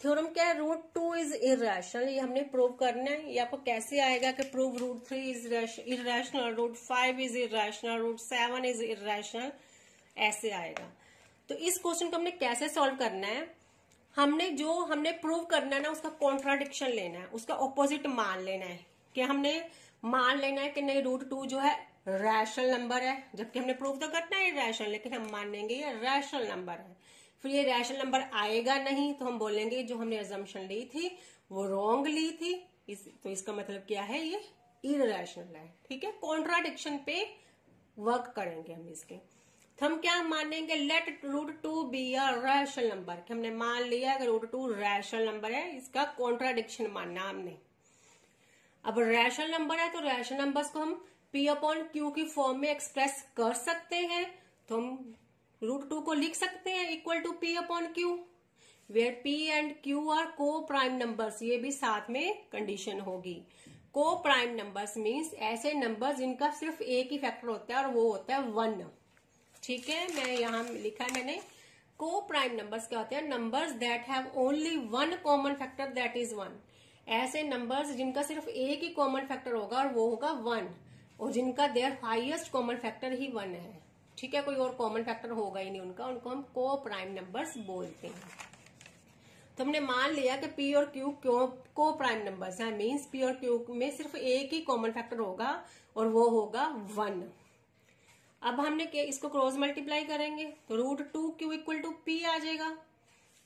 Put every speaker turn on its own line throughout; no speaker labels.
Theorem क्या है root two is इेशनल ये हमने प्रूव करना है। ये आपको कैसे आएगा कि prove root three is irrational root five is irrational root seven is irrational ऐसे आएगा। तो इस क्वेश्चन को हमने कैसे सॉल्व करना है? हमने जो हमने प्रूव करना है ना, उसका कॉन्ट्राडिक्शन लेना है। उसका ऑपोजिट मान लेना है कि हमने मान लेना है कि नहीं रूट टू जो है रैशनल नंबर है। जबकि हमने प्रूव तो करना है रैशनल लेकिन हम मान लेंगे ये रैशनल नंबर है। फिर ये रैशनल नंबर आएगा नहीं तो हम बोलेंगे जो हमने एजम्पन ली थी वो रॉन्ग ली थी। इस, तो इसका मतलब क्या है ये? इरेशनल है ठीक है? कॉन्ट्राडिक्शन पे वर्क करेंगे हम इसके। तो हम क्या मानेंगे? Let root two be a rational number हमने मान लिया कि रूट टू रैशनल नंबर है इसका कॉन्ट्राडिक्शन मानना हमने। अब रैशनल नंबर है तो रैशनल नंबर्स को हम पी अपॉन क्यू की फॉर्म में एक्सप्रेस कर सकते हैं। तो हम रूट टू को लिख सकते हैं equal to P upon Q where P and Q are coprime numbers ये भी साथ में कंडीशन होगी। को प्राइम नंबर्स मीन्स ऐसे नंबर जिनका सिर्फ़ एक ही फैक्टर होता है और वो होता है वन ठीक है? मैं यहाँ लिखा है मैंने। को प्राइम नंबर्स क्या होते हैं? Numbers that have only one common factor that is one ऐसे नंबर्स जिनका सिर्फ़ एक ही कॉमन फैक्टर होगा और वो होगा वन और जिनका देयर हाईएस्ट कॉमन फैक्टर ही वन है। ठीक है, कोई और कॉमन फैक्टर होगा ही नहीं उनका, उनको हम को प्राइम नंबर्स बोलते हैं। तो हमने मान लिया कि पी और क्यू क्यों को प्राइम नंबर्स है मीन्स पी और क्यू में सिर्फ़ एक ही कॉमन फैक्टर होगा और वो होगा वन अब हमने इसको क्रॉस मल्टीप्लाई करेंगे तो root two Q equal to P आ जाएगा।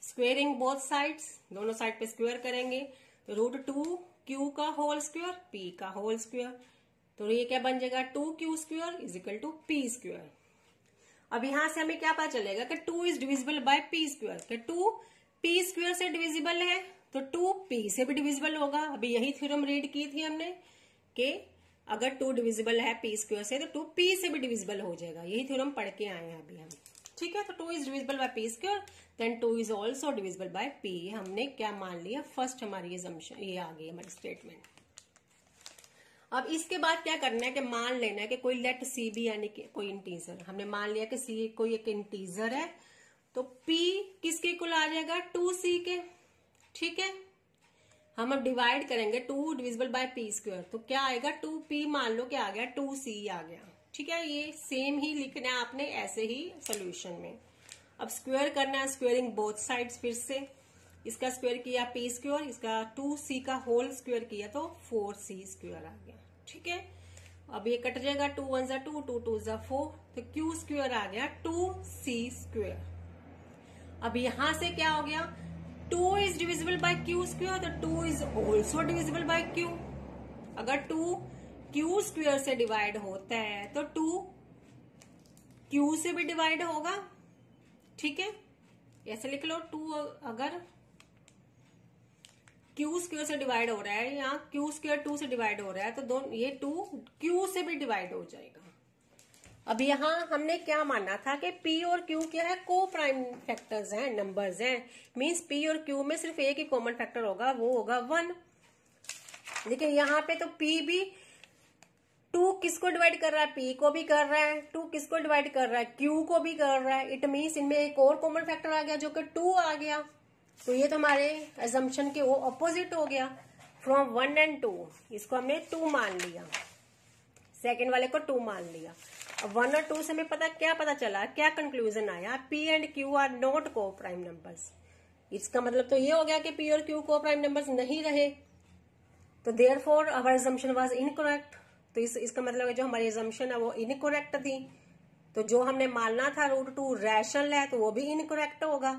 स्क्वेयरिंग बोथ साइड्स दोनों साइड पे स्क्वेयर करेंगे तो रूट टू क्यू का होल स्क्वेयर पी का होल स्क्वेयर तो ये क्या बन जाएगा? Two Q square is equal to P square अब यहाँ से हमें क्या पता चलेगा कि two is divisible by P square two P square से डिविजिबल है तो टू पी से भी डिविजिबल होगा। अभी यही थ्योरम रीड की थी हमने कि अगर टू डिविजिबल है पी स्क्वेयर से तो टू पी से भी डिविजिबल हो जाएगा। यही थ्योरम पढ़ के आए हैं अभी हम। ठीक है तो two is divisible by P square then two is also divisible by P हमने क्या मान लिया? फ़र्स्ट हमारी ये आ गई हमारी स्टेटमेंट अब इसके बाद क्या करना है कि मान लेना है कि कोई लेट सी बी यानी कि कोई इंटीजर हमने मान लिया कि सी कोई एक इंटीजर है तो पी किसके कुल आ जाएगा? टू सी के। ठीक है? हम अब डिवाइड करेंगे two divisible by P square तो क्या आएगा? टू पी मान लो कि आ गया टू सी आ गया। ठीक है? ये सेम ही लिखना है आपने ऐसे ही सोल्यूशन में। अब स्क्वायर करना है स्क्वेयरिंग बोथ साइड्स फिर से। इसका स्क्वायर किया पी स्क्वायर, इसका टू सी का होल स्क्वायर किया तो फोर सी स्क्वायर आ गया। ठीक है? अब ये कट जाएगा टू वन जा टू टू टू जा फोर तो क्यू स्क्वायर आ गया टू सी स्क्वायर अब यहाँ से क्या हो गया? Two is divisible by Q square तो two is also divisible by Q अगर टू क्यू स्क्वेयर से डिवाइड होता है तो टू क्यू से भी डिवाइड होगा। ठीक है? ऐसे लिख लो टू अगर क्यू स्क्वेयर से डिवाइड हो रहा है या क्यू स्क्वेयर टू से डिवाइड हो रहा है तो दोनों ये टू क्यू से भी डिवाइड हो जाएगा। अब यहाँ हमने क्या माना था कि P और Q क्या है? को प्राइम फैक्टर्स हैं नंबर्स हैं। मींस P और Q में सिर्फ़ एक ही कॉमन फैक्टर होगा, वो होगा वन लेकिन यहाँ पे तो P भी टू किसको डिवाइड कर रहा है? पी को भी कर रहा है। टू किसको डिवाइड कर रहा है? क्यू को भी कर रहा है। इट मीन्स इनमें एक और कॉमन फैक्टर आ गया जो कि टू आ गया। तो ये तो हमारे एजम्पन के वो अपोजिट हो गया फ्रॉम वन एंड टू इसको हमने टू मान लिया। सेकेंड वाले को टू मान लिया। अब वन और टू से हमें पता, क्या पता चला? क्या कंक्लूजन आया? P and Q are not coprime numbers इसका मतलब तो ये हो गया कि पी और क्यू को प्राइम नंबर्स नहीं रहे। तो therefore our assumption was incorrect तो इस, इसका मतलब है जो हमारी एजम्पन है वो इनकोरेक्ट थी। तो जो हमने मानना था रूट टू रैशनल है तो वो भी इनकोरेक्ट होगा।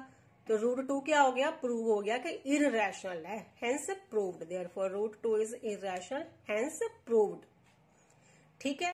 तो रूट टू क्या हो गया? प्रूव हो गया कि इरेशनल है hence proved therefore root two is irrational hence proved ठीक है?